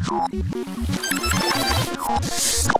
Oh, my God.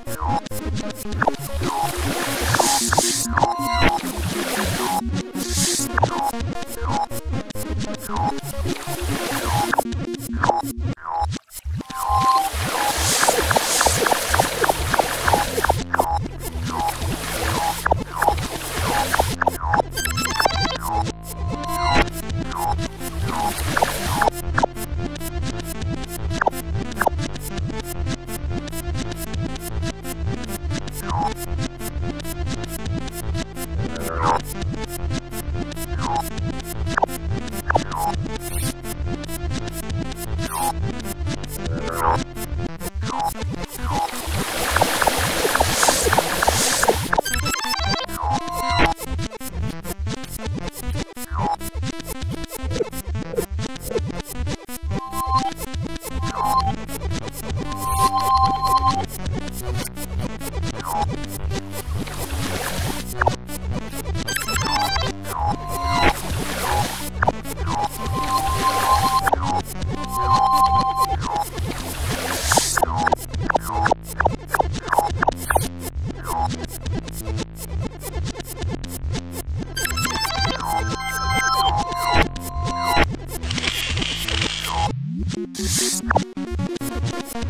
Thank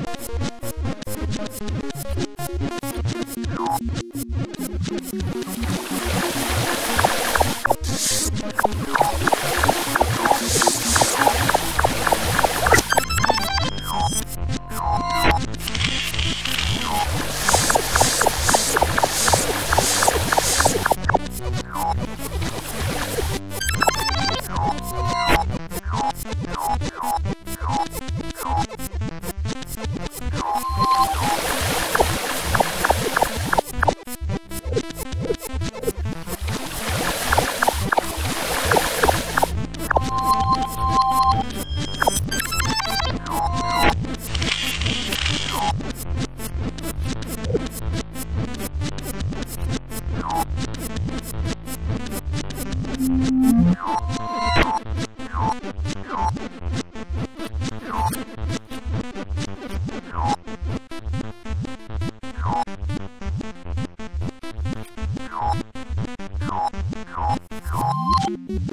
you.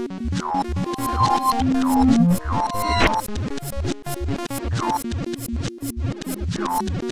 Thank you